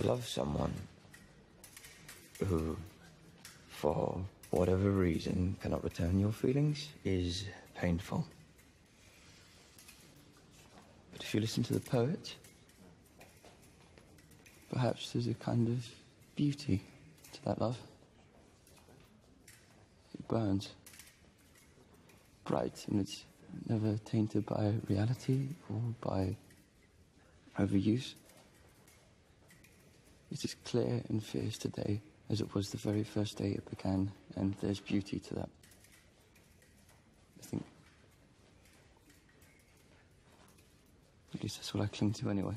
To love someone who, for whatever reason, cannot return your feelings is painful. But if you listen to the poet, perhaps there's a kind of beauty to that love. It burns bright and it's never tainted by reality or by overuse. It's as clear and fierce today as it was the very first day it began, and there's beauty to that. I think. At least that's what I cling to anyway.